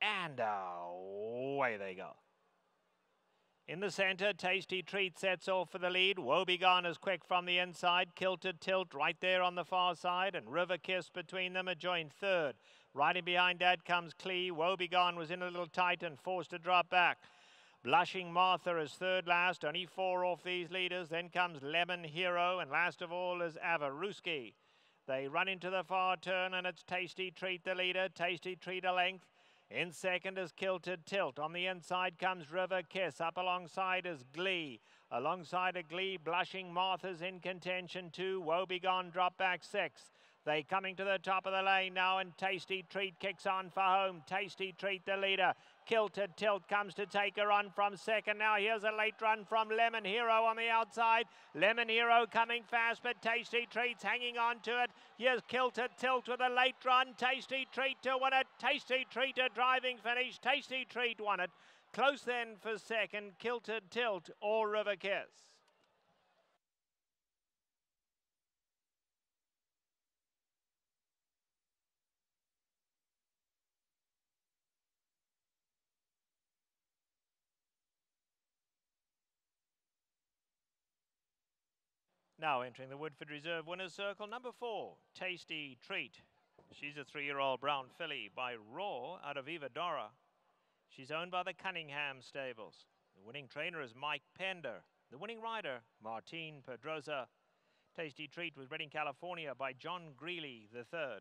And away they go. In the centre, Tasty Treat sets off for the lead. Woebegone is quick from the inside. Kilted Tilt right there on the far side. And River Kiss between them are joined third. Riding behind that comes Glee. Woebegone was in a little tight and forced to drop back. Blushing Martha is third last. Only four off these leaders. Then comes Lemon Hero. And last of all is Avaruski. They run into the far turn and it's Tasty Treat the leader. Tasty Treat a length. In second is Kilted Tilt. On the inside comes River Kiss. Up alongside is Glee. Alongside of Glee, Blushing Martha's in contention too. Woebegone drop back six. They coming to the top of the lane now and Tasty Treat kicks on for home. Tasty Treat the leader. Kilted Tilt comes to take a run from second. Now here's a late run from Lemon Hero on the outside. Lemon Hero coming fast, but Tasty Treat's hanging on to it. Here's Kilted Tilt with a late run. Tasty Treat to win it. Tasty Treat a driving finish. Tasty Treat won it. Close then for second, Kilted Tilt or River Kiss. Now entering the Woodford Reserve Winners Circle, number four, Tasty Treat. She's a three-year-old brown filly by Raw out of Evadora. She's owned by the Cunningham Stables. The winning trainer is Mike Pender. The winning rider, Martin Pedroza. Tasty Treat was bred in California by John Greeley III.